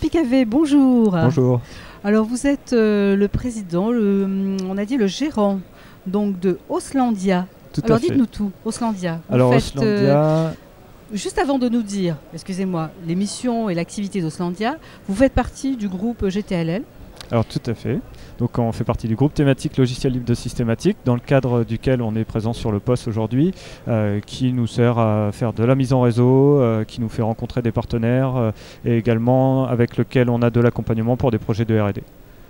Picavet, bonjour. Bonjour. Alors vous êtes euh, le président, le, on a dit le gérant donc de Oslandia. Tout Alors dites-nous tout, Oslandia. Vous Alors, faites, euh, Oslandia, juste avant de nous dire, excusez-moi, les missions et l'activité d'Oslandia, vous faites partie du groupe GTLL. Alors tout à fait. Donc on fait partie du groupe thématique logiciel libre de systématique, dans le cadre duquel on est présent sur le poste aujourd'hui, euh, qui nous sert à faire de la mise en réseau, euh, qui nous fait rencontrer des partenaires, euh, et également avec lequel on a de l'accompagnement pour des projets de R&D.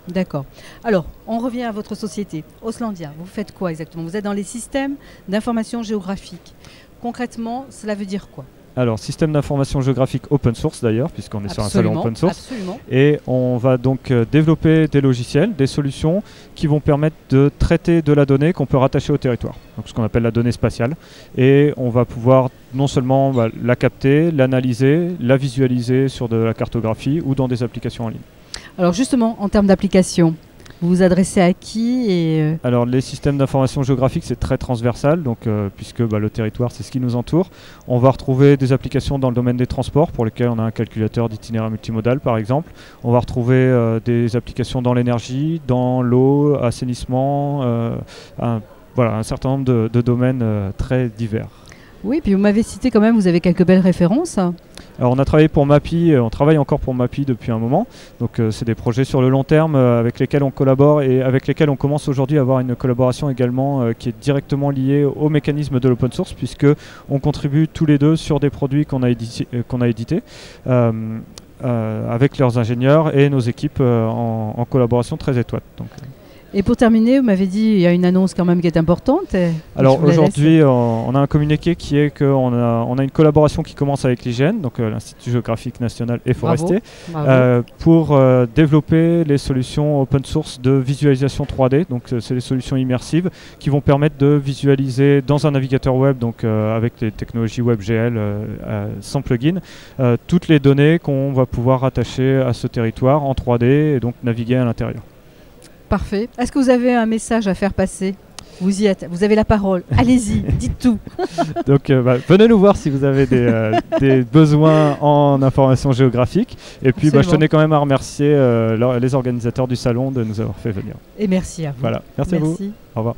D'accord. Alors, on revient à votre société, Oslandia. Vous faites quoi exactement? Vous êtes dans les systèmes d'information géographique. Concrètement, cela veut dire quoi? Alors système d'information géographique open source d'ailleurs, puisqu'on est sur un salon open source. Absolument. Et on va donc euh, développer des logiciels, des solutions qui vont permettre de traiter de la donnée qu'on peut rattacher au territoire, donc ce qu'on appelle la donnée spatiale. Et on va pouvoir non seulement bah, la capter, l'analyser, la visualiser sur de la cartographie ou dans des applications en ligne. Alors justement, en termes d'application, vous vous adressez à qui euh, Alors les systèmes d'information géographique c'est très transversal, donc euh, puisque bah, le territoire c'est ce qui nous entoure. On va retrouver des applications dans le domaine des transports pour lesquelles on a un calculateur d'itinéraire multimodal par exemple. On va retrouver euh, des applications dans l'énergie, dans l'eau, assainissement, un, voilà un certain nombre de, domaines très divers. Oui, puis vous m'avez cité quand même, vous avez quelques belles références. Alors on a travaillé pour MAPI, euh, on travaille encore pour MAPI depuis un moment. Donc euh, c'est des projets sur le long terme euh, avec lesquels on collabore et avec lesquels on commence aujourd'hui à avoir une collaboration également qui est directement liée au mécanisme de l'open source puisque on contribue tous les deux sur des produits qu'on a, a édités. avec leurs ingénieurs et nos équipes en, collaboration très étroite. Et pour terminer, vous m'avez dit, il y a une annonce quand même qui est importante. je Alors aujourd'hui, euh, on a un communiqué qui est qu'on a, on a une collaboration qui commence avec l'IGN, donc euh, l'Institut géographique national et forestier, Bravo. euh, pour euh, développer les solutions open source de visualisation 3D. Donc euh, c'est des solutions immersives qui vont permettre de visualiser dans un navigateur web, donc euh, avec les technologies WebGL euh, euh, sans plugin, euh, toutes les données qu'on va pouvoir rattacher à ce territoire en 3D et donc naviguer à l'intérieur. Parfait. Est-ce que vous avez un message à faire passer Vous y êtes, vous avez la parole. Allez-y, dites tout. Donc euh, bah, venez nous voir si vous avez des, euh, des besoins en information géographique. Et puis bah, je tenais quand même à remercier euh, les organisateurs du salon de nous avoir fait venir. Et merci à vous. Voilà, merci, à vous. Merci. Au revoir.